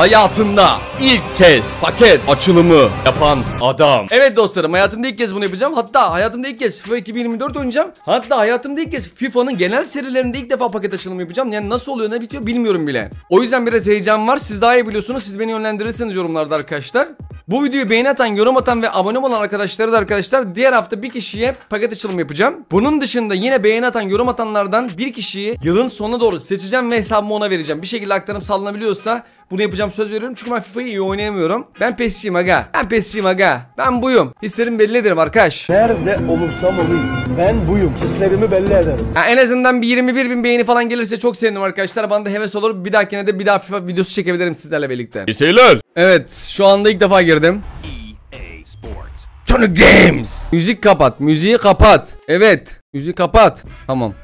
Hayatında ilk kez paket açılımı yapan adam. Evet dostlarım hayatımda ilk kez bunu yapacağım. Hatta hayatımda ilk kez FIFA 2024 oynayacağım. Hatta hayatımda ilk kez FIFA'nın genel serilerinde ilk defa paket açılımı yapacağım. Yani nasıl oluyor ne bitiyor bilmiyorum bile. O yüzden biraz heyecan var. Siz daha iyi biliyorsunuz. Siz beni yönlendirirseniz yorumlarda arkadaşlar. Bu videoyu beğeni atan, yorum atan ve abone olan arkadaşları da arkadaşlar diğer hafta bir kişiye paket açılımı yapacağım. Bunun dışında yine beğeni atan, yorum atanlardan bir kişiyi yılın sonuna doğru seçeceğim ve hesabımı ona vereceğim. Bir şekilde aktarım sallanabiliyorsa bunu yapacağım söz veriyorum çünkü ben FIFA'yı iyi oynayamıyorum. Ben PES'ciyim aga. Ben PES'ciyim aga. Ben buyum. Hislerimi belli ederim arkadaş. Nerede olursam olayım. Ben buyum. Hislerimi belli ederim. Ya en azından bir 21 bin beğeni falan gelirse çok sevinirim arkadaşlar. Bana da heves olur. Bir dahakine de bir daha FIFA videosu çekebilirim sizlerle birlikte. İyi seyirler. Evet şu anda ilk defa girdim. EA Sports. Tony Games. Müzik kapat. Müziği kapat. Evet. Müziği kapat. Tamam.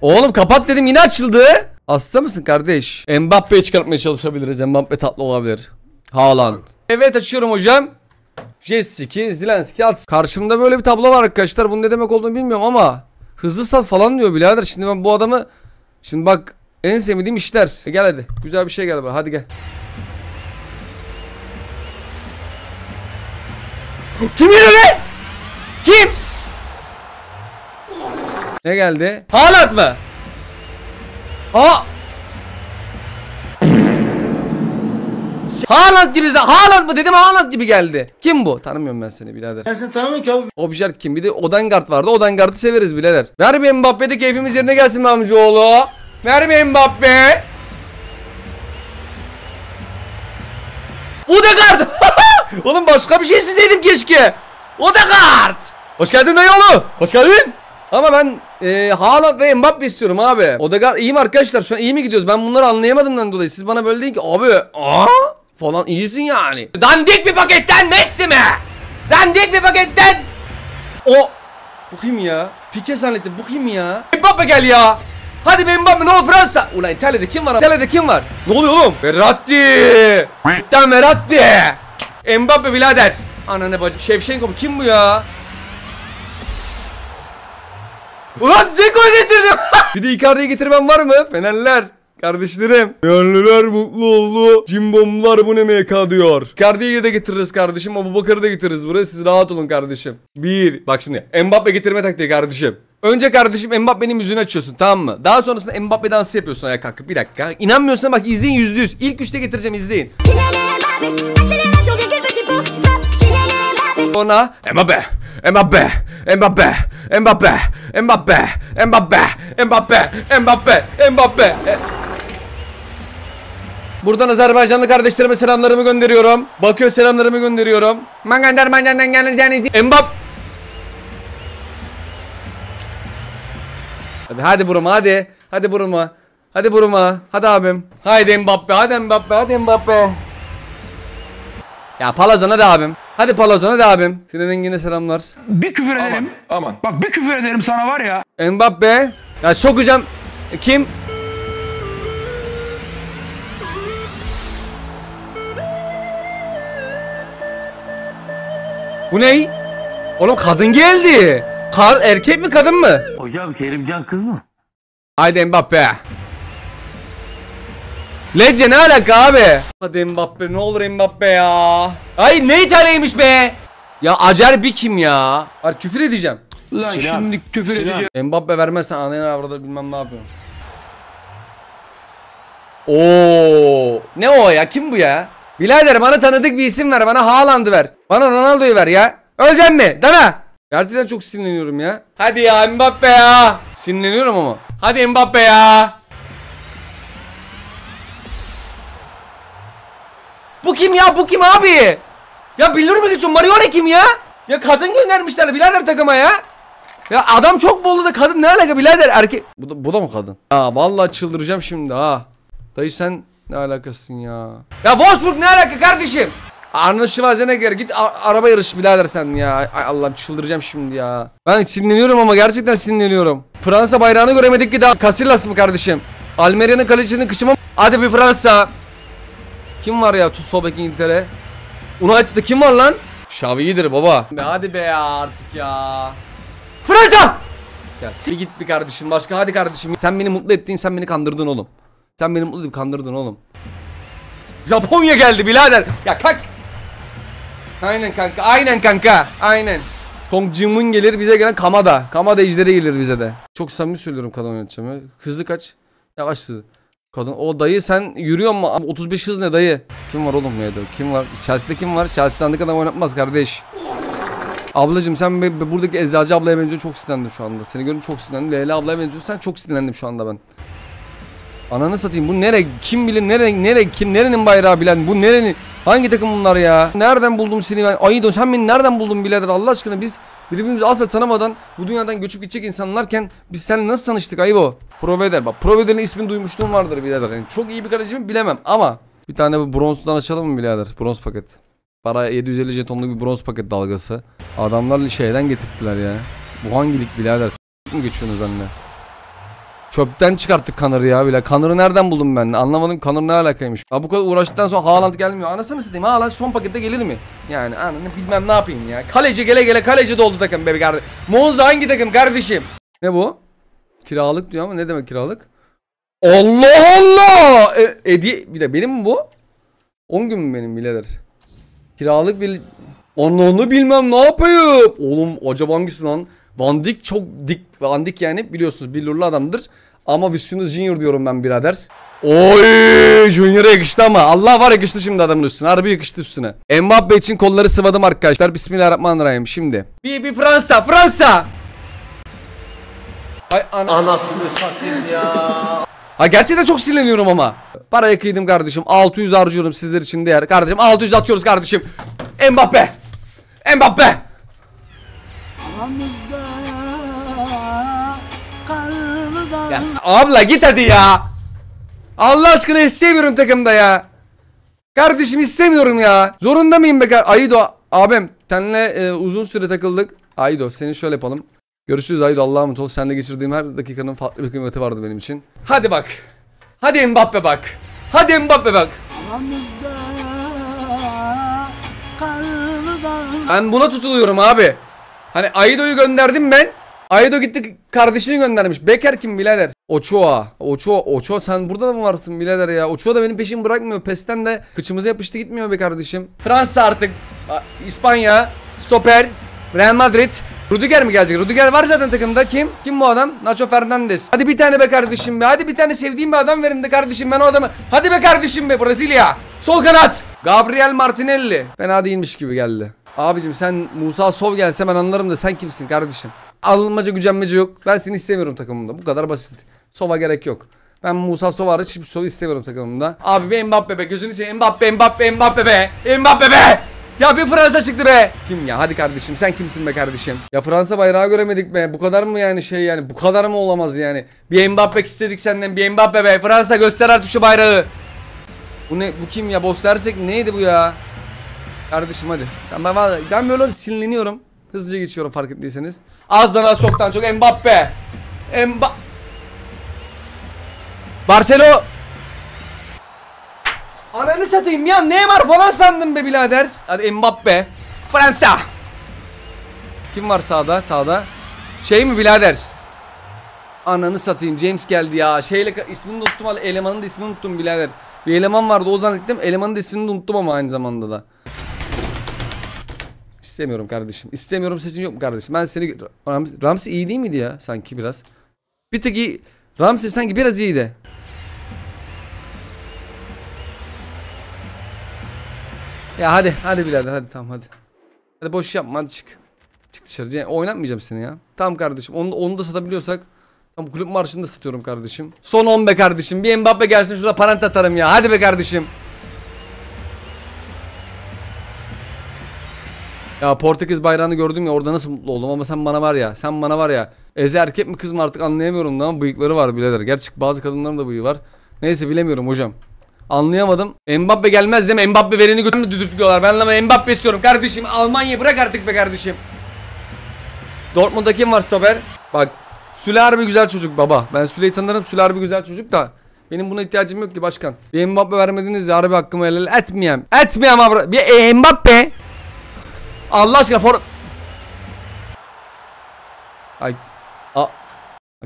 Oğlum kapat dedim yine açıldı. Hasta mısın kardeş? Mbappe'yi çıkartmaya çalışabiliriz. Mbappe tatlı olabilir. Haaland. Evet açıyorum hocam. Jessica, Zelenski at. Karşımda böyle bir tablo var arkadaşlar. Bunun ne demek olduğunu bilmiyorum ama hızlı sat falan diyor birader. Şimdi ben bu adamı şimdi bak en sevmediğim işler. E gel hadi. Güzel bir şey gel bana. Hadi gel. Kim geliyor be? Kim? Ne geldi? Haaland mı? Ha Haaland gibi Haaland mı dedim Haaland gibi geldi. Kim bu? Tanımıyorum ben seni birader. Ben seni tanımıyorum ki abi. Objert kim? Bir de Odengard vardı. Odengard'ı severiz birader. Ver bir Mbappe'de keyfimiz yerine gelsin be amcaoğlu. Ver bir Mbappe. Odegaard. Oğlum başka bir şeysiz dedim keşke. Odegaard. Hoş geldin dayıoğlu. Hoş geldin. Ama ben e, Haaland ve Mbappe istiyorum abi. Odegaard iyi mi arkadaşlar? Şu an iyi mi gidiyoruz? Ben bunları anlayamadığımdan dolayı. Siz bana böyle deyin ki abi aa falan iyisin yani. Dandik bir paketten Messi mi? Dandik bir paketten o bu kim ya? Pike zannettim bu kim ya? Mbappe gel ya. Hadi be Mbappe ne olur Fransa. Ulan İtalya'da kim var? İtalya'da kim var? Ne oluyor oğlum? Verratti. Cidden Verratti. Mbappe birader. Ananı bacı. Şevşenko kim bu ya? Ulan Zeko'yu getirdim. bir de Icardi'yi getirmem var mı? Fenerler. Kardeşlerim. Fenerliler mutlu oldu. Cimbomlar bu ne MK diyor. Icardi'yi de getiririz kardeşim. Abu Bakar'ı da getiririz buraya. Siz rahat olun kardeşim. Bir. Bak şimdi. Mbappe getirme taktiği kardeşim. Önce kardeşim Mbappe'nin yüzünü açıyorsun tamam mı? Daha sonrasında Mbappe dansı yapıyorsun ayağa kalkıp. Bir dakika. İnanmıyorsan bak izleyin yüzde yüz. İlk üçte getireceğim izleyin. Sonra Mbappe, Mbappe, Mbappe, Mbappe, Mbappe, Mbappe, Mbappe, Mbappe, Mbappe. E- Buradan Azerbaycanlı kardeşlerime selamlarımı gönderiyorum. Bakıyor selamlarımı gönderiyorum. Mangander mangander mangander Mbappe. Hadi hadi buruma hadi. Hadi buruma. Hadi buruma. Hadi abim. Haydi Mbappe. Hadi Mbappe. Hadi Mbappe. Ya Palazon hadi abim. Hadi Palazon hadi abim. Sinan Engin'e selamlar. Bir küfür ederim. Aman. Bak bir küfür ederim sana var ya. Mbappe. Ya sokacağım. Kim? Bu ney? Oğlum kadın geldi. Kar erkek mi kadın mı? Hocam Kerimcan kız mı? Haydi Mbappe. Lece ne alaka abi? Hadi Mbappe ne olur Mbappe ya. Ay ne İtalya'ymış be. Ya Acer bir kim ya? Ay küfür edeceğim. Lan şimdi küfür edeceğim. Mbappe vermezsen anayı avradı bilmem ne yapıyorum. Oo, ne o ya? Kim bu ya? Birader bana tanıdık bir isim ver. Bana Haaland'ı ver. Bana Ronaldo'yu ver ya. Öleceksin mi? Dana. Gerçekten çok sinirleniyorum ya. Hadi ya Mbappe ya. Sinirleniyorum ama. Hadi Mbappe ya. Bu kim ya? Bu kim abi? Ya bilir mi geçiyor? Marione kim ya? Ya kadın göndermişler birader takıma ya. Ya adam çok bollu da kadın ne alaka birader erkek. Bu da, bu da mı kadın? Ya vallahi çıldıracağım şimdi ha. Dayı sen ne alakasın ya? Ya Wolfsburg ne alaka kardeşim? Arnold Schwarzenegger git a- araba yarış birader sen ya. Ay Allah'ım çıldıracağım şimdi ya. Ben sinirleniyorum ama gerçekten sinirleniyorum. Fransa bayrağını göremedik ki daha Casillas mı kardeşim? Almeria'nın kalecisinin kıçıma Hadi bir Fransa. Kim var ya sol bek İngiltere? United'da kim var lan? Xavi iyidir baba. Be hadi be ya artık ya. Fransa! Ya sil git bir kardeşim başka hadi kardeşim. Sen beni mutlu ettin sen beni kandırdın oğlum. Sen beni mutlu edip kandırdın oğlum. Japonya geldi birader. Ya kalk. Aynen kanka. Aynen kanka. Aynen. Kong Jimun gelir bize gelen Kamada. Kamada ejderi gelir bize de. Çok samimi söylüyorum kadın ya. Hızlı kaç. Yavaş hızlı. Kadın o dayı sen yürüyor mu? Abi 35 hız ne dayı? Kim var oğlum ya Kim var? Chelsea'de kim var? Chelsea'den de adam oynatmaz kardeş. Ablacım sen buradaki eczacı ablaya benziyorsun çok sinirlendim şu anda. Seni görünce çok sinirlendim. Leyla ablaya benziyorsun sen çok sinirlendim şu anda ben. Ananı satayım bu nere kim bilir nere nere kim nerenin bayrağı bilen bu nerenin hangi takım bunlar ya? Nereden buldum seni ben? Aydo sen beni nereden buldun birader Allah aşkına biz birbirimizi asla tanımadan bu dünyadan göçüp gidecek insanlarken biz seninle nasıl tanıştık Aybo? Proveder bak Proveder'in ismini duymuşluğum vardır birader. Yani çok iyi bir kaleci bilemem ama bir tane bu bronzdan açalım mı birader? Bronz paket. Para 750 jetonluk bir bronz paket dalgası. Adamlar şeyden getirttiler ya. Bu hangi lig birader? mı geçiyorsunuz benimle? Çöpten çıkarttık Kanar'ı ya bile. Kanar'ı nereden buldum ben? Anlamadım Kanır ne alakaymış. Ha bu kadar uğraştıktan sonra Haaland gelmiyor. Anasını satayım Haaland son pakette gelir mi? Yani ananı bilmem ne yapayım ya. Kaleci gele gele kaleci doldu takım bebe kardeşim. Monza hangi takım kardeşim? Ne bu? Kiralık diyor ama ne demek kiralık? Allah Allah! E, edi bir de benim mi bu? 10 gün mü benim birader? Kiralık bir onu bilmem ne yapayım. Oğlum acaba hangisi lan? Van Dijk çok dik. Van Dijk yani biliyorsunuz billurlu adamdır. Ama Vicious Junior diyorum ben birader. Oy Junior'a yakıştı ama. Allah var yakıştı şimdi adamın üstüne. Harbi yakıştı üstüne. Mbappe için kolları sıvadım arkadaşlar. Bismillahirrahmanirrahim şimdi. Bir bir Fransa Fransa. Ay ana. Anasını satayım ya. Ha gerçekten çok sinirleniyorum ama. Paraya kıydım kardeşim. 600 harcıyorum sizler için değer. Kardeşim 600 atıyoruz kardeşim. Mbappe. Mbappe. Ya s- abla git hadi ya. Allah aşkına istemiyorum takımda ya. Kardeşim istemiyorum ya. Zorunda mıyım be kar- Aydo abim seninle e, uzun süre takıldık. Aydo seni şöyle yapalım. Görüşürüz Aydo Allah'a emanet ol. Seninle geçirdiğim her dakikanın farklı bir kıymeti vardı benim için. Hadi bak. Hadi Mbappe bak. Hadi Mbappe bak. Ben buna tutuluyorum abi. Hani Aido'yu gönderdim ben. Aido gitti kardeşini göndermiş. Beker kim birader? Ochoa. Ochoa. Ochoa sen burada da mı varsın birader ya? Ochoa da benim peşimi bırakmıyor. Pesten de kıçımıza yapıştı gitmiyor be kardeşim. Fransa artık. İspanya. Stoper. Real Madrid. Rudiger mi gelecek? Rudiger var zaten takımda. Kim? Kim bu adam? Nacho Fernandez. Hadi bir tane be kardeşim be. Hadi bir tane sevdiğim bir adam verin de kardeşim ben o adamı. Hadi be kardeşim be Brezilya. Sol kanat. Gabriel Martinelli. Fena değilmiş gibi geldi. Abicim sen Musa Sov gelse ben anlarım da sen kimsin kardeşim? Alınmaca gücenmece yok. Ben seni istemiyorum takımımda. Bu kadar basit. Sova gerek yok. Ben Musa Sov hariç hiçbir Sov istemiyorum takımımda. Abi be Mbappe be gözünü seveyim Mbappe Mbappe Mbappe be. Mbappe be. Ya bir Fransa çıktı be. Kim ya hadi kardeşim sen kimsin be kardeşim? Ya Fransa bayrağı göremedik be. Bu kadar mı yani şey yani bu kadar mı olamaz yani? Bir Mbappe istedik senden bir Mbappe be. Fransa göster artık şu bayrağı. Bu ne bu kim ya boss dersek neydi bu ya? Kardeşim hadi. Ben, ben, ben böyle sinirleniyorum. Hızlıca geçiyorum fark ettiyseniz. Azdan az çoktan çok Mbappe. Mba Barcelo Ananı satayım ya Neymar falan sandım be birader. Hadi Mbappe. Fransa. Kim var sağda? Sağda. Şey mi birader? Ananı satayım James geldi ya. Şeyle ismini unuttum elemanın da ismini unuttum birader. Bir eleman vardı o zannettim. Elemanın da ismini unuttum ama aynı zamanda da. İstemiyorum kardeşim. İstemiyorum seçin yok mu kardeşim? Ben seni Ramsey, Ramsey iyi değil miydi ya sanki biraz? Bir tek iyi. Ramsey sanki biraz iyiydi. Ya hadi hadi birader hadi tamam hadi. Hadi boş yapma hadi çık. Çık dışarı. Cem, Oynatmayacağım seni ya. Tamam kardeşim onu, onu da satabiliyorsak. Tamam kulüp marşını da satıyorum kardeşim. Son 10 be kardeşim. Bir Mbappe gelsin şurada parant atarım ya. Hadi be kardeşim. Ya Portekiz bayrağını gördüm ya orada nasıl mutlu oldum ama sen bana var ya sen bana var ya Eze erkek mi kız mı artık anlayamıyorum da ama bıyıkları var birader. Gerçi bazı kadınların da bıyığı var. Neyse bilemiyorum hocam. Anlayamadım. Mbappe gelmez değil mi? Mbappe vereni götürme düdürtüyorlar. Ben ama Mbappe istiyorum kardeşim. Almanya bırak artık be kardeşim. Dortmund'da kim var stoper? Bak Süle harbi güzel çocuk baba. Ben Süle'yi tanırım. Süle harbi güzel çocuk da. Benim buna ihtiyacım yok ki başkan. Bir Mbappe vermediniz ya harbi hakkımı helal etmeyeyim. Etmeyeyim abi. Bir Mbappe. Allah aşkına for... Ay. A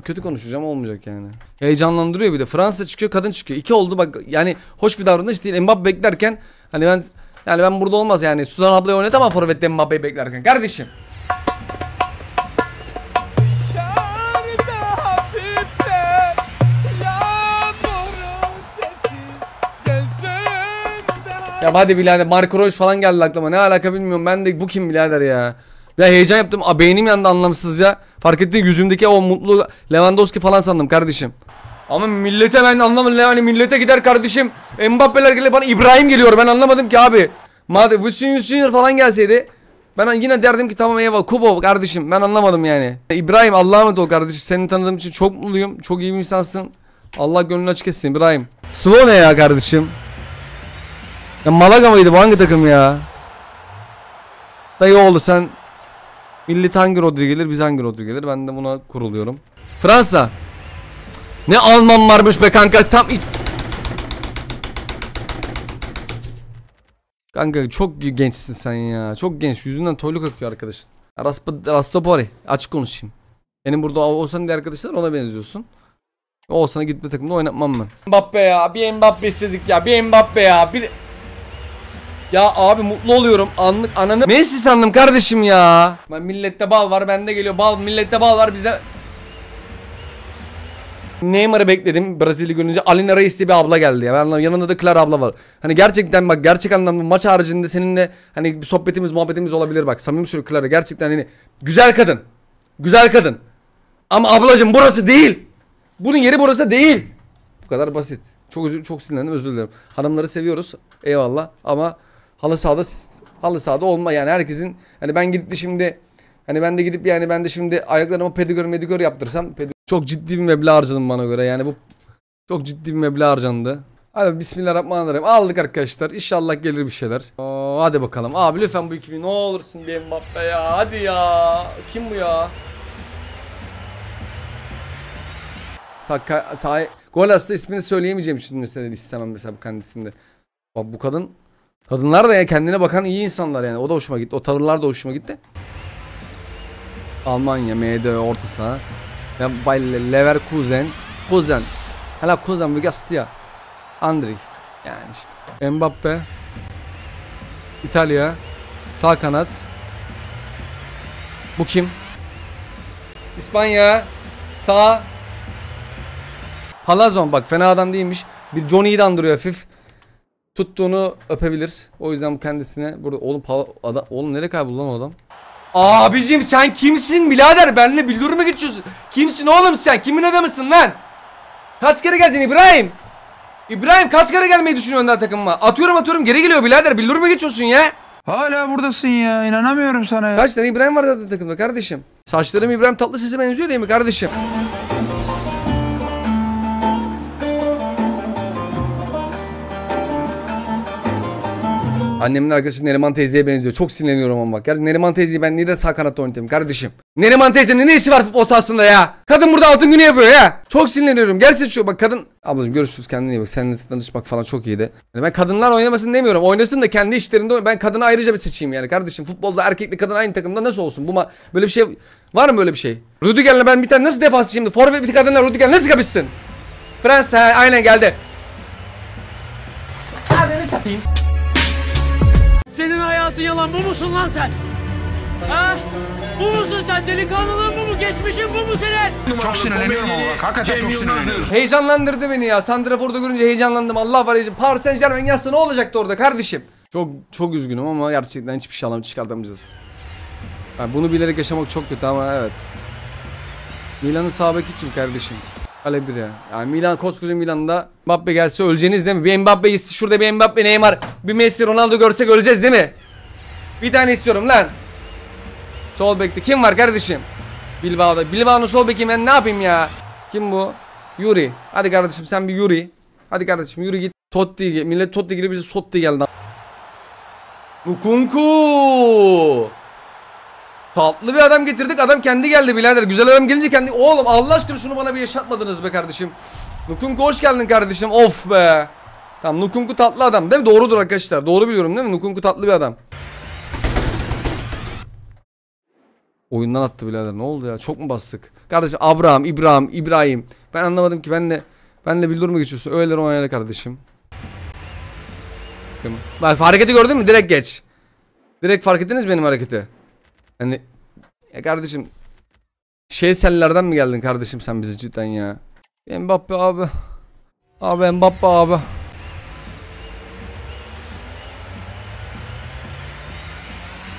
Kötü konuşacağım olmayacak yani. Heyecanlandırıyor bir de. Fransa çıkıyor kadın çıkıyor. İki oldu bak yani hoş bir davranış değil. Mbappe beklerken hani ben yani ben burada olmaz yani. Suzan ablayı oynatamam forvette Mbappe'yi beklerken. Kardeşim. Ya hadi birader Marco Reus falan geldi aklıma. Ne alaka bilmiyorum. Ben de bu kim birader ya. Ya heyecan yaptım. A, beynim yandı anlamsızca. Fark ettin yüzümdeki o mutlu Lewandowski falan sandım kardeşim. Ama millete ben anlamadım. Yani millete gider kardeşim. Mbappe'ler gelir bana İbrahim geliyor. Ben anlamadım ki abi. Madem Vinicius Junior falan gelseydi ben yine derdim ki tamam eyvallah Kubo kardeşim ben anlamadım yani. İbrahim Allah'a emanet ol kardeşim. Seni tanıdığım için çok mutluyum. Çok iyi bir insansın. Allah gönlünü açık etsin İbrahim. Slow ne ya kardeşim? Ya Malaga mıydı bu hangi takım ya? Dayı oğlu sen Millet hangi Rodri gelir biz hangi Rodri gelir ben de buna kuruluyorum. Fransa. Ne Alman varmış be kanka tam Kanka çok gençsin sen ya. Çok genç. Yüzünden toyluk akıyor arkadaşın. Rasp Rastopori. Açık konuşayım. Benim burada Oğuzhan'ın diğer arkadaşlar ona benziyorsun. Oğuzhan'a gitme takımda oynatmam ben. Mbappe ya. Bir Mbappe istedik ya. Bir Mbappe ya. Bir... Ya abi mutlu oluyorum. Anlık ananı Messi sandım kardeşim ya. Ben millette bal var bende geliyor bal millette bal var bize. Neymar'ı bekledim Brezilya görünce Alina Reis diye bir abla geldi ya. Ben yanında da Clara abla var. Hani gerçekten bak gerçek anlamda maç haricinde seninle hani bir sohbetimiz muhabbetimiz olabilir bak. Samimi söylüyorum Clara gerçekten hani güzel kadın. Güzel kadın. Ama ablacım burası değil. Bunun yeri burası değil. Bu kadar basit. Çok çok sinirlendim özür dilerim. Hanımları seviyoruz. Eyvallah ama halı sahada halı sahada olma yani herkesin hani ben gidip de şimdi hani ben de gidip yani ben de şimdi ayaklarıma pedikür medikür yaptırsam pedi- çok ciddi bir meblağ harcadım bana göre yani bu çok ciddi bir meblağ harcandı. Hadi bismillahirrahmanirrahim aldık arkadaşlar İnşallah gelir bir şeyler. Oo, hadi bakalım abi lütfen bu 2000 ne olursun bir Mbappe ya hadi ya kim bu ya? Saka, sahi, gol hasta ismini söyleyemeyeceğim için mesela istemem mesela bu kendisinde. Bak bu kadın kadınlar da ya kendine bakan iyi insanlar yani. O da hoşuma gitti. O tavırlar da hoşuma gitti. Almanya MD orta saha. Ya Bay Leverkusen, Kuzen. Hala Kuzen bu Gastia. Andri. Yani işte. Mbappe. İtalya. Sağ kanat. Bu kim? İspanya. Sağ. Palazon bak fena adam değilmiş. Bir Johnny'yi de andırıyor hafif. Tuttuğunu öpebilir. O yüzden bu kendisine burada oğlum pa- adam oğlum nereye kayboldu lan o adam? Abicim sen kimsin birader? Benle billur mu geçiyorsun? Kimsin oğlum sen? Kimin adamısın lan? Kaç kere geleceksin İbrahim? İbrahim kaç kere gelmeyi düşünüyorsun daha takımıma? Atıyorum atıyorum geri geliyor birader. Billur mu geçiyorsun ya? Hala buradasın ya. inanamıyorum sana ya. Kaç tane İbrahim var zaten takımda kardeşim? Saçlarım İbrahim Tatlıses'e benziyor değil mi kardeşim? Annemin arkadaşı Neriman teyzeye benziyor. Çok sinirleniyorum ama bak. Ya Neriman teyzeyi ben niye sağ kanatta oynatayım kardeşim? Neriman teyzenin ne işi var futbol sahasında ya? Kadın burada altın günü yapıyor ya. Çok sinirleniyorum. Gerçekten şu bak kadın... Ablacığım görüşürüz kendine iyi bak. Seninle tanışmak falan çok iyiydi. Yani ben kadınlar oynamasın demiyorum. Oynasın da kendi işlerinde oyn- Ben kadını ayrıca bir seçeyim yani kardeşim. Futbolda erkekli kadın aynı takımda nasıl olsun? Bu ma- böyle bir şey var mı böyle bir şey? Rüdiger'le ben bir tane nasıl defans şimdi? Forvet bir kadınla Rüdiger nasıl kapışsın? Fransa aynen geldi. Adını satayım. Senin hayatın yalan bu musun lan sen? Ha? Bu musun sen? Delikanlılığın bu mu? Geçmişin bu mu senin? Çok sinirleniyorum ama bak. Hakikaten çok sinirleniyorum. Heyecanlandırdı beni ya. Santrafor'da görünce heyecanlandım. Allah var ya. Paris Saint Germain yazsa ne olacaktı orada kardeşim? Çok çok üzgünüm ama gerçekten hiçbir şey alam çıkartamayacağız. Yani bunu bilerek yaşamak çok kötü ama evet. Milan'ın sağ beki kim kardeşim? Kale bir ya. Yani Milan koskoca Milan'da Mbappe gelse öleceğiniz değil mi? Bir Mbappe şurada bir Mbappe Neymar bir Messi Ronaldo görsek öleceğiz değil mi? Bir tane istiyorum lan. Sol bekte kim var kardeşim? Bilbao'da. Bilbao'nun sol beki ben ne yapayım ya? Kim bu? Yuri. Hadi kardeşim sen bir Yuri. Hadi kardeşim yürü git. Totti. Millet Totti gibi bize Sotti geldi. Lukunku. Tatlı bir adam getirdik. Adam kendi geldi birader. Güzel adam gelince kendi... Oğlum Allah aşkına şunu bana bir yaşatmadınız be kardeşim. Lukunku hoş geldin kardeşim. Of be. Tamam Lukunku tatlı adam değil mi? Doğrudur arkadaşlar. Doğru biliyorum değil mi? Lukunku tatlı bir adam. Oyundan attı birader. Ne oldu ya? Çok mu bastık? Kardeşim Abraham, İbrahim, İbrahim. Ben anlamadım ki benle benle bildur mu geçiyorsun? Öyle oynayla kardeşim. Bak hareketi gördün mü? Direkt geç. Direkt fark ettiniz benim hareketi? Hani ya kardeşim şey sellerden mi geldin kardeşim sen bizi cidden ya? Mbappe abi. Abi Mbappe abi.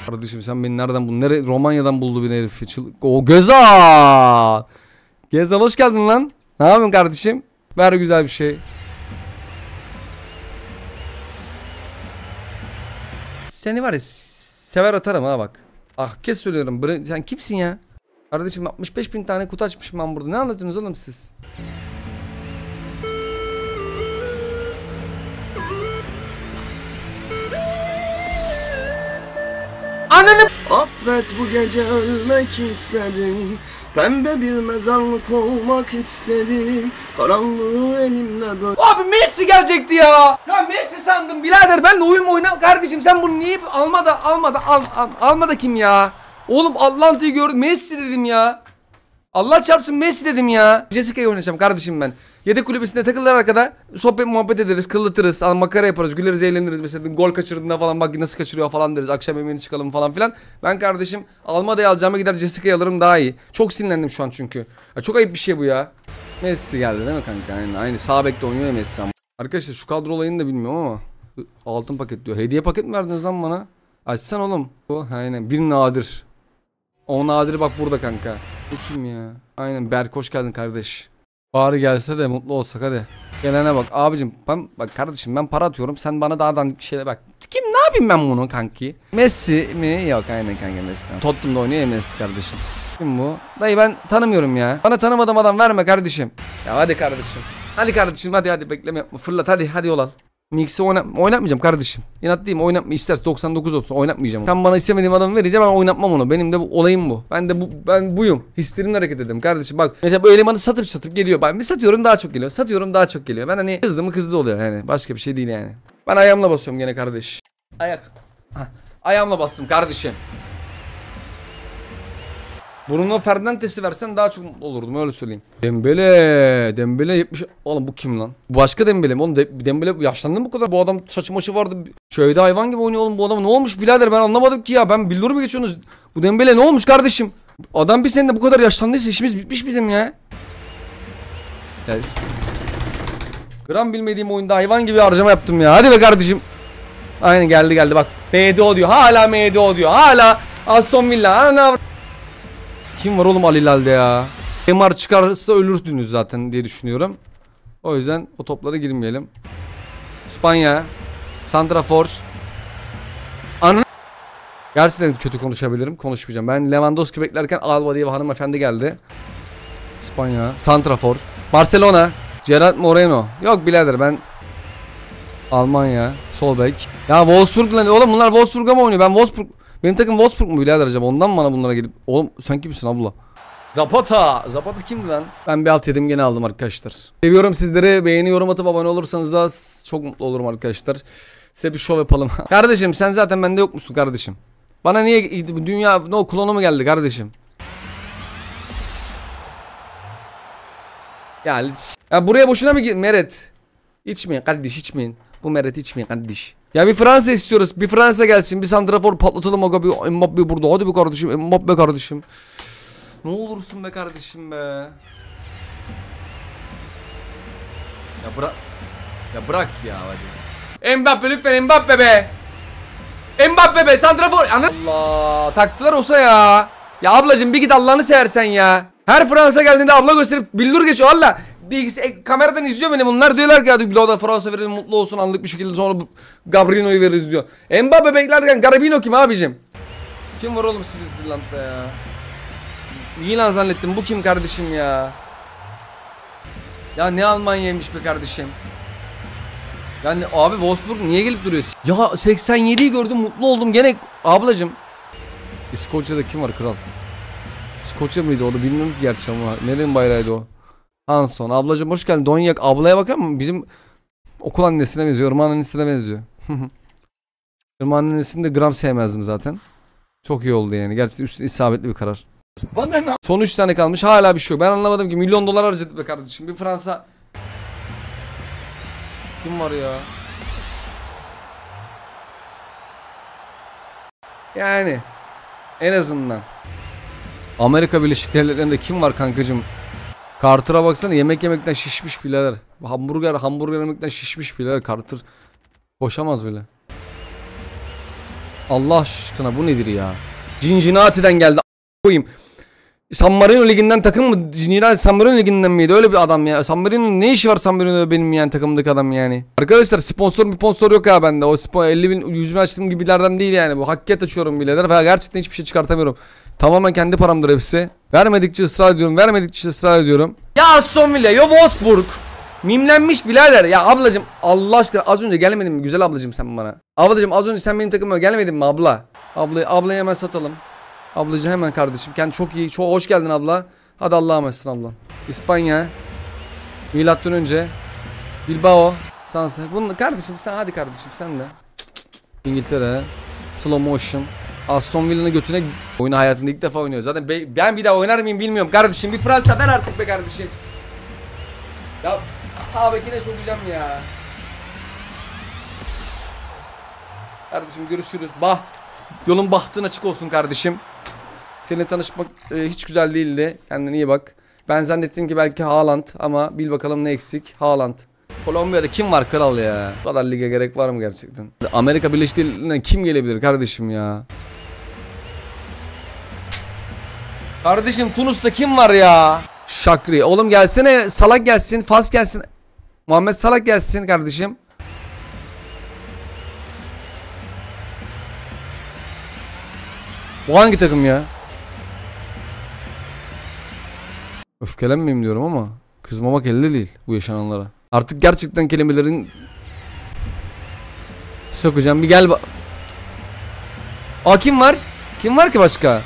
Kardeşim sen beni nereden buldun? Nere Romanya'dan buldu bir herifi. Çıl- o Gezal. Gezal hoş geldin lan. Ne yapıyorsun kardeşim? Ver güzel bir şey. Seni var ya sever atarım ha bak. Ah kes söylüyorum. Bre- Sen kimsin ya? Kardeşim 65 bin tane kutu açmışım ben burada. Ne anlatıyorsunuz oğlum siz? Ananı Affet bu gece ölmek istedim. Pembe bir mezarlık olmak istedim. Karanlığı elimle böyle. Abi Messi gelecekti ya. Ya Messi sandım birader ben de oyun oyna kardeşim sen bunu niye alma da alma da al, al, alma da kim ya? Oğlum Atlanta'yı gördüm Messi dedim ya. Allah çarpsın Messi dedim ya. Jessica'yı oynayacağım kardeşim ben. Yedek kulübesinde takılır arkada. Sohbet muhabbet ederiz, kıllıtırız, al makara yaparız, güleriz, eğleniriz mesela. Gol kaçırdığında falan bak nasıl kaçırıyor falan deriz. Akşam yemeğini çıkalım falan filan. Ben kardeşim Almada'yı alacağıma gider Jessica'yı alırım daha iyi. Çok sinirlendim şu an çünkü. Ya çok ayıp bir şey bu ya. Messi geldi değil mi kanka? Aynen, aynı sağ bekte oynuyor ya Messi ama. Arkadaşlar şu kadro olayını da bilmiyorum ama altın paket diyor. Hediye paket mi verdiniz lan bana? Açsan oğlum. Bu aynen bir nadir. O nadir bak burada kanka. Bu kim ya? Aynen Berk hoş geldin kardeş. Bari gelse de mutlu olsak hadi. Gelene bak abicim ben bak kardeşim ben para atıyorum sen bana daha dandik bir şeyler bak. Kim ne yapayım ben bunu kanki? Messi mi? Yok aynen kanka Messi. Tottenham'da oynuyor ya Messi kardeşim. Kim bu? Dayı ben tanımıyorum ya. Bana tanımadığım adam verme kardeşim. Ya hadi kardeşim. Hadi kardeşim hadi hadi bekleme yapma. Fırlat hadi hadi yol al. Mix'i oynat oynatmayacağım kardeşim. İnatlıyım oynatma isterse 99 olsun oynatmayacağım. Sen bana istemediğim adamı verince ben oynatmam onu. Benim de bu, olayım bu. Ben de bu ben buyum. Hislerimle hareket ederim kardeşim. Bak mesela bu elemanı satıp satıp geliyor. Ben bir satıyorum daha çok geliyor. Satıyorum daha çok geliyor. Ben hani hızlı mı hızlı oluyor yani. Başka bir şey değil yani. Ben ayağımla basıyorum gene kardeş. Ayak. Hah. Ayağımla bastım kardeşim. Bruno Fernandes'i versen daha çok mutlu olurdum öyle söyleyeyim. Dembele, Dembele 70. Oğlum bu kim lan? Bu başka Dembele mi? Oğlum De- Dembele yaşlandı mı bu kadar? Bu adam saçı maçı vardı. Şöyle hayvan gibi oynuyor oğlum bu adam. Ne olmuş birader ben anlamadım ki ya. Ben bildur mu geçiyorsunuz? Bu Dembele ne olmuş kardeşim? Adam bir senede bu kadar yaşlandıysa işimiz bitmiş bizim ya. Ya, Gram bilmediğim oyunda hayvan gibi harcama yaptım ya. Hadi be kardeşim. Aynen geldi geldi bak. BDO diyor. Hala MDO diyor. Hala Aston Villa. Ana kim var oğlum Ali Lal'de ya? MR çıkarsa ölürsünüz zaten diye düşünüyorum. O yüzden o toplara girmeyelim. İspanya. Santrafor. Anı Gerçekten kötü konuşabilirim. Konuşmayacağım. Ben Lewandowski beklerken Alba diye bir hanımefendi geldi. İspanya. Santrafor. Barcelona. Gerard Moreno. Yok birader ben Almanya. Sol bek. Ya Wolfsburg lan oğlum bunlar Wolfsburg'a mı oynuyor? Ben Wolfsburg benim takım Wolfsburg mu birader acaba? Ondan mı bana bunlara gelip oğlum sen kimsin abla? Zapata. Zapata kimdi lan? Ben bir alt yedim gene aldım arkadaşlar. Seviyorum sizleri. Beğeni yorum atıp abone olursanız da çok mutlu olurum arkadaşlar. Size bir şov yapalım. kardeşim sen zaten bende yok musun kardeşim? Bana niye dünya no klonu mu geldi kardeşim? Ya, ya buraya boşuna mı git Meret? İçmeyin kardeş içmeyin. Bu Meret içmeyin kardeş. Ya bir Fransa istiyoruz. Bir Fransa gelsin. Bir santrafor patlatalım aga bir Mbappe burada. Hadi be kardeşim. Mbappe kardeşim. Ne olursun be kardeşim be. Ya bırak. Ya bırak ya hadi. Mbappe lütfen Mbappe be. Mbappe be santrafor. Ana- Allah taktılar olsa ya. Ya ablacım bir git Allah'ını seversen ya. Her Fransa geldiğinde abla gösterip bildur geçiyor valla. Bilgisi e, kameradan izliyor beni bunlar diyorlar ki hadi Bilal da Fransa verelim mutlu olsun anlık bir şekilde sonra Gabrino'yu veririz diyor. Mbappe beklerken Garabino kim abicim? Kim var oğlum Switzerland'da ya? Milan zannettim bu kim kardeşim ya? Ya ne Almanya'ymış be kardeşim? Yani abi Wolfsburg niye gelip duruyor? Ya 87'yi gördüm mutlu oldum gene ablacım. İskoçya'da kim var kral? İskoçya mıydı o da bilmiyorum ki gerçi ama nerenin bayrağıydı o? Hanson ablacım hoş geldin Donyak ablaya bakar mı bizim okul annesine benziyor Irmak'ın annesine benziyor Irmak'ın annesini de gram sevmezdim zaten Çok iyi oldu yani. Gerçekten üstün isabetli bir karar. Son 3 tane kalmış. Hala bir şey yok. Ben anlamadım ki. Milyon dolar harcadık be kardeşim. Bir Fransa... Kim var ya? Yani. En azından. Amerika Birleşik Devletleri'nde kim var kankacım? Carter'a baksana yemek yemekten şişmiş birader. Hamburger hamburger yemekten şişmiş birader. Carter koşamaz bile. Allah aşkına bu nedir ya? Cincinnati'den geldi. koyayım. San Marino liginden takım mı? Cincinnati San Marino liginden miydi? Öyle bir adam ya. San Marino'nun ne işi var San Marino'da benim yani takımdaki adam yani. Arkadaşlar sponsor bir sponsor yok ya bende. O spor 50 bin 100 bin açtığım gibilerden değil yani. Bu hakket açıyorum. Ve gerçekten hiçbir şey çıkartamıyorum. Tamamen kendi paramdır hepsi. Vermedikçe ısrar ediyorum. Vermedikçe ısrar ediyorum. Ya Aston Villa, ya Wolfsburg. Mimlenmiş birader. Ya ablacım Allah aşkına az önce gelmedin mi güzel ablacım sen bana? Ablacım az önce sen benim takıma gelmedin mi abla? Ablayı, ablayı hemen satalım. Ablacım hemen kardeşim. Kendi çok iyi. Çok hoş geldin abla. Hadi Allah'a emanetsin ablam. İspanya. Milattan önce. Bilbao. Sansa. Bunu kardeşim sen hadi kardeşim sen de. İngiltere. Slow motion. Aston Villa'nın götüne oyunu hayatında ilk defa oynuyor. Zaten be- ben bir daha oynar mıyım bilmiyorum kardeşim. Bir Fransa ver artık be kardeşim. Ya sağ bekine sokacağım ya. Kardeşim görüşürüz. Bah. Yolun bahtın açık olsun kardeşim. Seninle tanışmak e, hiç güzel değildi. Kendine iyi bak. Ben zannettim ki belki Haaland ama bil bakalım ne eksik. Haaland. Kolombiya'da kim var kral ya? Bu kadar lige gerek var mı gerçekten? Amerika Birleşik Devletleri'nden kim gelebilir kardeşim ya? Kardeşim Tunus'ta kim var ya? Şakri. Oğlum gelsene. Salak gelsin. Fas gelsin. Muhammed Salak gelsin kardeşim. Bu hangi takım ya? Öfkelenmeyeyim diyorum ama kızmamak elde değil bu yaşananlara. Artık gerçekten kelimelerin sokacağım. Bir gel ba- Aa kim var? Kim var ki başka?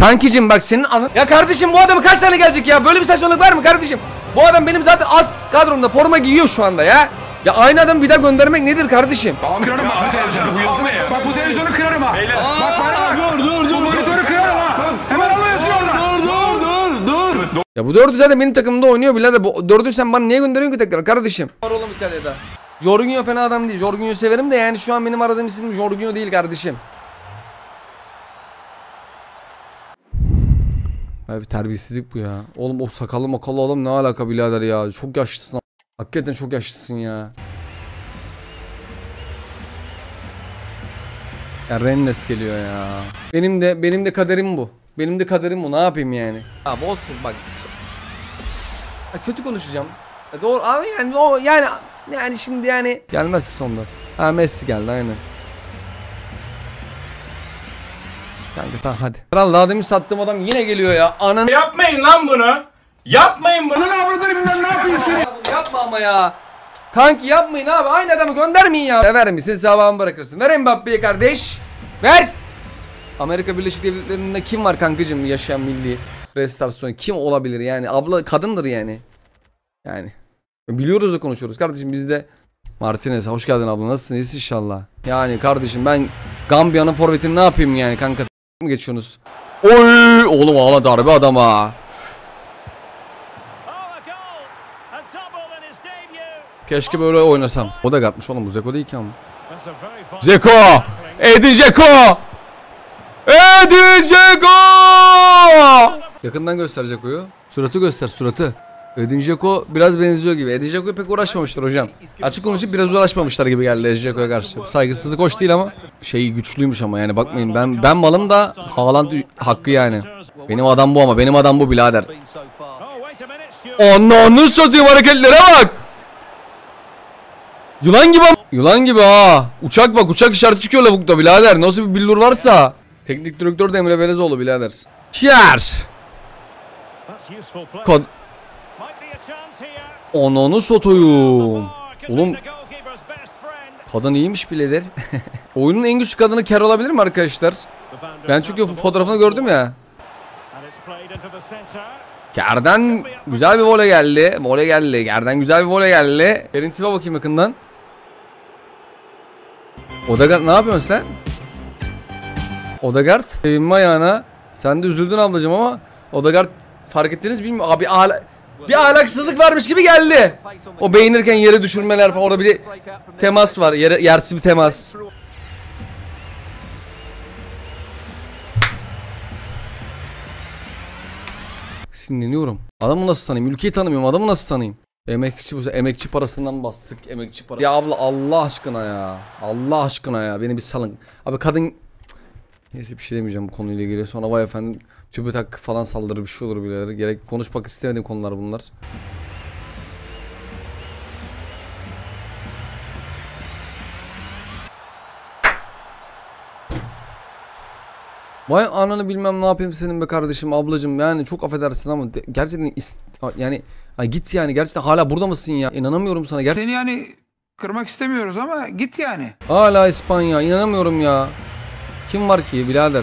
Kankicim bak senin anı... Ya kardeşim bu adamı kaç tane gelecek ya? Böyle bir saçmalık var mı kardeşim? Bu adam benim zaten az kadromda forma giyiyor şu anda ya. Ya aynı adamı bir daha göndermek nedir kardeşim? Kırarım ha bu televizyonu. Bu yazı ne ya? Bak bu televizyonu kırarım ha. Bak bana bak. Dur dur dur. Bu monitörü kırarım ha. Hemen alıyorsun oradan. Dur dur dur dur. Ya bu dördü zaten benim takımda oynuyor birader. Bu dördü sen bana niye gönderiyorsun ki tekrar kardeşim? Var oğlum İtalya'da. Jorginho fena adam değil. Jorginho'yu severim de yani şu an benim aradığım isim Jorginho değil kardeşim. Ya bir terbiyesizlik bu ya. Oğlum o sakallı makallı adam ne alaka birader ya. Çok yaşlısın. Hakikaten çok yaşlısın ya. Ya Rennes geliyor ya. Benim de benim de kaderim bu. Benim de kaderim bu. Ne yapayım yani? Ha Wolfsburg bak. Ya kötü konuşacağım. Ya doğru abi yani o yani yani şimdi yani gelmez ki sonunda. Ha Messi geldi aynen. Kanka tamam hadi. Kral daha demin sattığım adam yine geliyor ya. Ananı Yapmayın lan bunu. Yapmayın bunu. Ne avradını bilmem ne yapayım bunu yapma ama ya. Kanki yapmayın abi. Aynı adamı göndermeyin ya. Sever misin? Sevabımı bırakırsın. Ver Mbappe'ye kardeş. Ver. Amerika Birleşik Devletleri'nde kim var kankacım yaşayan milli restorasyon? Kim olabilir yani? Abla kadındır yani. Yani. Biliyoruz da konuşuyoruz. Kardeşim bizde Martinez hoş geldin abla. Nasılsın? İyisin inşallah. Yani kardeşim ben Gambiya'nın forvetini ne yapayım yani kanka mı geçiyorsunuz? Oy! Oğlum ağla darbe adama. Keşke böyle oynasam. O da kapmış oğlum bu Zeko değil ki ama. Zeko! Edin Zeko! Edin Zeko! Yakından göster Zeko'yu. Suratı göster suratı. Edin Zeko biraz benziyor gibi. Edin Zeko'ya pek uğraşmamışlar hocam. Açık konuşup biraz uğraşmamışlar gibi geldi Edin Zeko'ya karşı. Saygısızlık hoş değil ama. Şey güçlüymüş ama yani bakmayın ben ben malım da Haaland hakkı yani. Benim adam bu ama benim adam bu birader. Ananı satayım hareketlere bak. Yılan gibi Yılan gibi ha. Uçak bak uçak işareti çıkıyor lavukta birader. Nasıl bir billur varsa. Teknik direktör de Emre Belezoğlu birader. Cheers. Kod Might be a chance here. Ananı could Oğlum kadın iyiymiş birader. Oyunun en güçlü kadını Ker olabilir mi arkadaşlar? Ben çünkü fotoğrafını gördüm ya. Kerden güzel bir voley geldi. Voley geldi. Kerden güzel bir voley geldi. Tipe bakayım yakından. Odegaard ne yapıyorsun sen? Odegaard sevinme ayağına. Sen de üzüldün ablacığım ama Odegaard fark ettiniz bilmiyorum. Abi ala bir ahlaksızlık varmış gibi geldi. O beğenirken yere düşürmeler falan orada bir temas var. Yere, yersiz bir temas. Sinirleniyorum. Adamı nasıl tanıyayım? Ülkeyi tanımıyorum. Adamı nasıl tanıyayım? Emekçi bu emekçi parasından bastık. Emekçi para. Ya abla Allah aşkına ya. Allah aşkına ya. Beni bir salın. Abi kadın. Neyse bir şey demeyeceğim bu konuyla ilgili. Sonra vay efendim TÜBİTAK falan saldırır bir şey olur bile. Gerek konuşmak istemediğim konular bunlar. Vay ananı bilmem ne yapayım senin be kardeşim ablacım yani çok affedersin ama gerçekten yani git yani gerçekten hala burada mısın ya inanamıyorum sana ger Seni yani kırmak istemiyoruz ama git yani. hala İspanya inanamıyorum ya kim var ki birader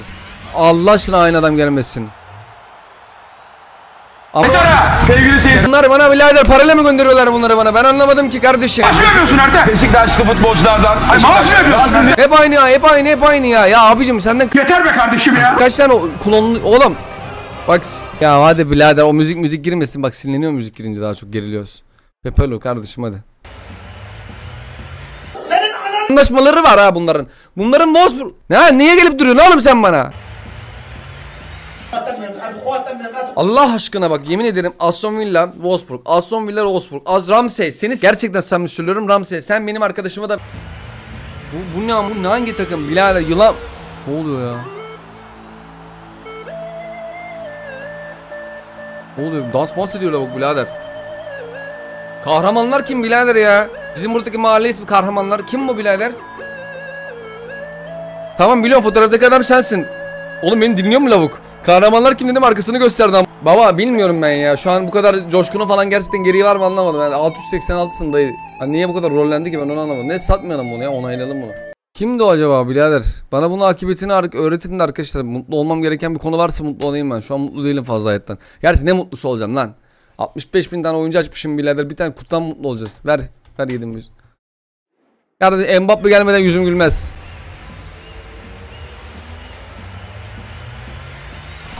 Allah aşkına aynı adam gelmesin ama Sevgili seyirciler. bunlar bana birader parayla mı gönderiyorlar bunları bana ben anlamadım ki kardeşim Maaş mı yapıyorsun Ertem? Beşiktaşlı futbolculardan. Ay, maaş mı yapıyorsun? hep aynı ya hep aynı hep aynı ya ya abicim senden Yeter be kardeşim ya. Kaç tane klonlu oğlum. Bak ya hadi birader o müzik müzik girmesin bak sinirleniyor müzik girince daha çok geriliyoruz. Pepelo kardeşim hadi. Anlaşmaları var ha bunların. Bunların Wolfsburg... Ne niye gelip duruyorsun oğlum sen bana? Allah aşkına bak yemin ederim Aston Villa Wolfsburg Aston Villa Wolfsburg Az Ramsey seni gerçekten samimi söylüyorum Ramsey sen benim arkadaşıma da Bu, bu ne bu ne hangi takım birader yılan Ne oluyor ya Ne oluyor? Dans dans ediyorlar bak birader. Kahramanlar kim birader ya? Bizim buradaki mahalle ismi kahramanlar. Kim bu birader? Tamam biliyorum fotoğraftaki adam sensin. Oğlum beni dinliyor mu lavuk? Kahramanlar kim dedim arkasını gösterdi ama. Baba bilmiyorum ben ya. Şu an bu kadar coşkunu falan gerçekten geriye var mı anlamadım. Yani 686'sın dayı. Hani niye bu kadar rollendi ki ben onu anlamadım. Ne satmayalım bunu ya onaylayalım bunu. Kimdi o acaba birader? Bana bunun akıbetini öğretin de arkadaşlar. Mutlu olmam gereken bir konu varsa mutlu olayım ben. Şu an mutlu değilim fazla hayattan. Gerçi ne mutlusu olacağım lan. 65 bin tane oyuncu açmışım birader. Bir tane kuttan mutlu olacağız. Ver. Ver yedim yüz. Yarın Mbappe gelmeden yüzüm gülmez.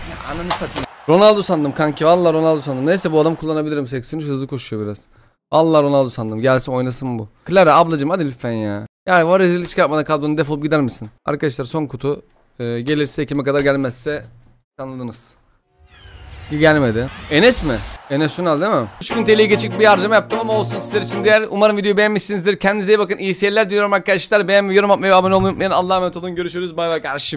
Ya ananı satayım. Ronaldo sandım kanki. Vallahi Ronaldo sandım. Neyse bu adam kullanabilirim. 83 hızlı koşuyor biraz. Allah Ronaldo sandım. Gelsin oynasın bu. Clara ablacım hadi lütfen ya. Ya var rezillik çıkartmadan kadronun defolup gider misin? Arkadaşlar son kutu. Ee, gelirse Ekim'e kadar gelmezse anladınız. Gelmedi. Enes mi? Enes Ünal değil mi? 3000 TL'ye geçik bir harcama yaptım ama olsun sizler için değer. Umarım videoyu beğenmişsinizdir. Kendinize iyi bakın. İyi seyirler diliyorum arkadaşlar. Beğenmeyi, yorum atmayı ve abone olmayı unutmayın. Allah'a emanet olun. Görüşürüz. Bay bay kardeşim.